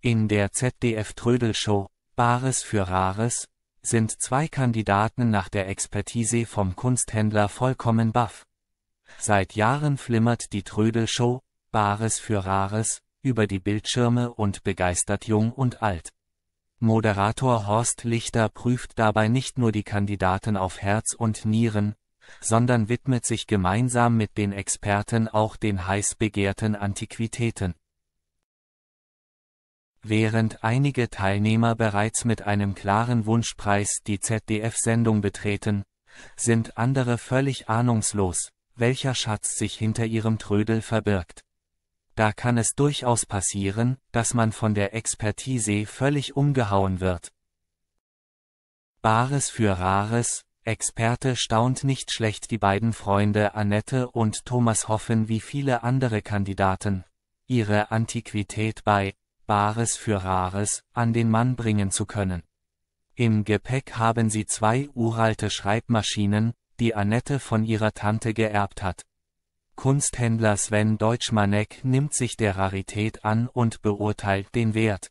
In der ZDF-Trödel-Show Bares für Rares sind zwei Kandidaten nach der Expertise vom Kunsthändler vollkommen baff. Seit Jahren flimmert die Trödel-Show Bares für Rares über die Bildschirme und begeistert jung und alt. Moderator Horst Lichter prüft dabei nicht nur die Kandidaten auf Herz und Nieren, sondern widmet sich gemeinsam mit den Experten auch den heiß begehrten Antiquitäten. Während einige Teilnehmer bereits mit einem klaren Wunschpreis die ZDF-Sendung betreten, sind andere völlig ahnungslos, welcher Schatz sich hinter ihrem Trödel verbirgt. Da kann es durchaus passieren, dass man von der Expertise völlig umgehauen wird. Bares für Rares, Experte staunt nicht schlecht die beiden Freunde Annette und Thomas hoffen wie viele andere Kandidaten, ihre Antiquität bei Bares für Rares an den Mann bringen zu können. Im Gepäck haben sie zwei uralte Schreibmaschinen, die Annette von ihrer Tante geerbt hat. Kunsthändler Sven Deutschmanek nimmt sich der Rarität an und beurteilt den Wert.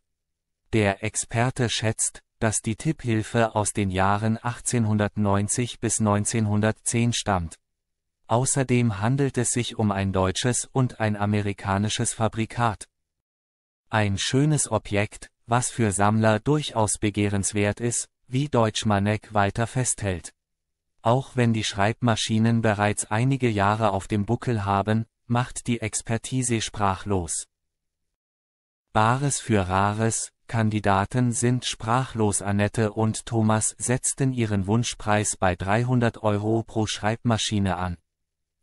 Der Experte schätzt, dass die Tipphilfe aus den Jahren 1890 bis 1910 stammt. Außerdem handelt es sich um ein deutsches und ein amerikanisches Fabrikat. Ein schönes Objekt, was für Sammler durchaus begehrenswert ist, wie Deutschmanek weiter festhält. Auch wenn die Schreibmaschinen bereits einige Jahre auf dem Buckel haben, macht die Expertise sprachlos. Bares für Rares, Kandidaten sind sprachlos Annette und Thomas setzten ihren Wunschpreis bei 300 Euro pro Schreibmaschine an.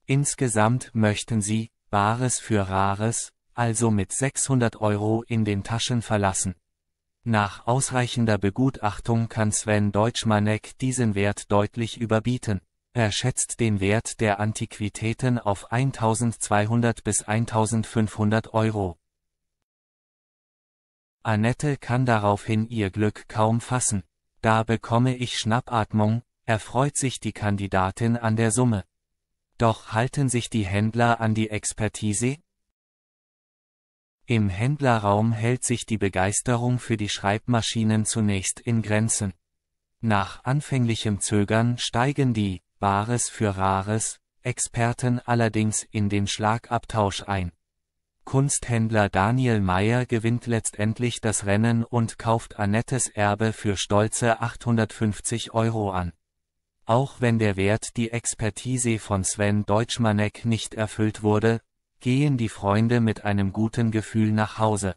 Insgesamt möchten sie, Bares für Rares, also mit 600 Euro in den Taschen verlassen. Nach ausreichender Begutachtung kann Sven Deutschmanek diesen Wert deutlich überbieten. Er schätzt den Wert der Antiquitäten auf 1200 bis 1500 Euro. Annette kann daraufhin ihr Glück kaum fassen. Da bekomme ich Schnappatmung, erfreut sich die Kandidatin an der Summe. Doch halten sich die Händler an die Expertise? Im Händlerraum hält sich die Begeisterung für die Schreibmaschinen zunächst in Grenzen. Nach anfänglichem Zögern steigen die Bares für Rares Experten allerdings in den Schlagabtausch ein. Kunsthändler Daniel Meyer gewinnt letztendlich das Rennen und kauft Annettes Erbe für stolze 850 Euro an. Auch wenn der Wert die Expertise von Sven Deutschmanek nicht erfüllt wurde, gehen die Freunde mit einem guten Gefühl nach Hause.